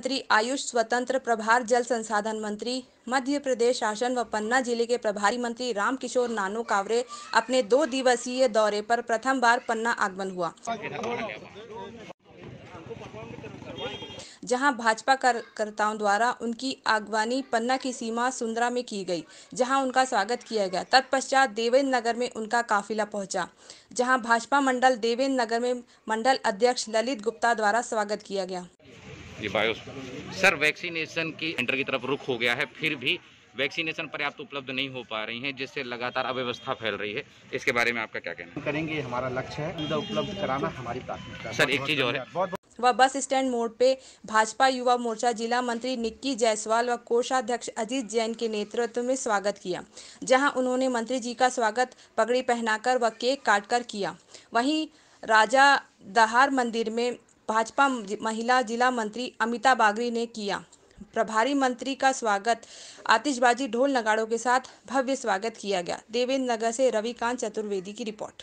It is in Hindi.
मंत्री आयुष स्वतंत्र प्रभार जल संसाधन मंत्री, मध्य प्रदेश शासन व पन्ना ज़िले के प्रभारी मंत्री रामकिशोर नानो कावरे अपने दो दिवसीय दौरे पर प्रथम बार पन्ना आगमन हुआ। जहाँ भाजपा कार्यकर्ताओं द्वारा उनकी आगवानी पन्ना की सीमा सुंदरा में की गई, जहाँ उनका स्वागत किया गया, तत्पश्चात देवेंद्र नगर में उनका काफिला पहुँचा, जहाँ भाजपा मंडल देवेंद्र नगर में मंडल अध्यक्ष ललित गुप्ता द्वारा स्वागत किया गया। जी बायो सर वैक्सीनेशन की एंटर की तरफ़ रुख हो गया है फिर भी वैक्सीनेशन पर्याप्त तो उपलब्ध नहीं हो पा रही हैं जिससे लगातार अव्यवस्था फैल रही है। इसके बारे में आपका क्या कहना हम करेंगे हमारा लक्ष्य है सुविधा उपलब्ध कराना हमारी प्राथमिकता। सर एक चीज़ और है। व बस स्टैंड मोड़ पे भाजपा युवा मोर्चा जिला मंत्री निक्की जायसवाल व कोषाध्यक्ष अजीत जैन के नेतृत्व में स्वागत किया जहाँ उन्होंने मंत्री जी का स्वागत पगड़ी पहनाकर व केक काटकर किया। वहीं राजा दहार मंदिर में भाजपा महिला जिला मंत्री अमिता बागरी ने किया। प्रभारी मंत्री का स्वागत। आतिशबाजी ढोल नगाड़ों के साथ भव्य स्वागत किया गया। देवेंद्र नगर से रविकांत चतुर्वेदी की रिपोर्ट।